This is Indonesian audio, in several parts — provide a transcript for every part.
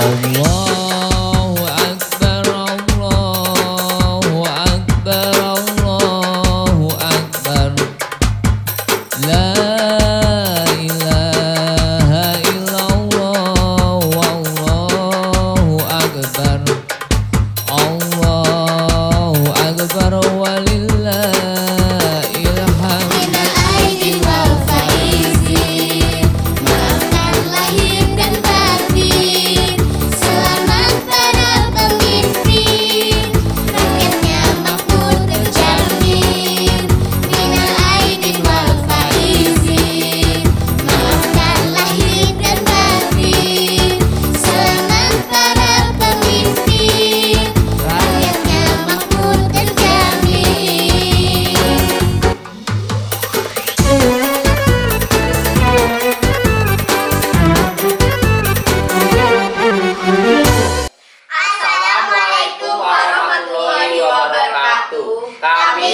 Allah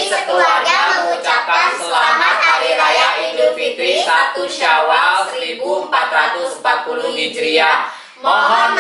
sekeluarga mengucapkan selamat Hari Raya Idul Fitri 1 Syawal 1440 Hijriah. Mohon